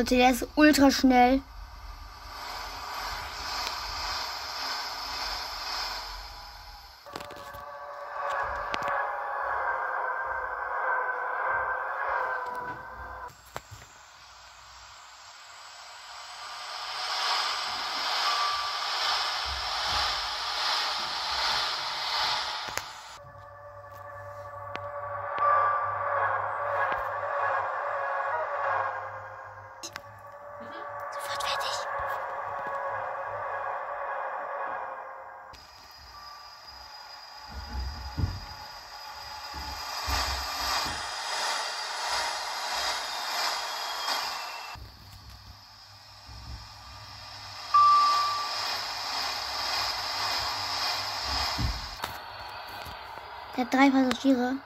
Leute, der ist ultra schnell. Der hat drei Passagiere.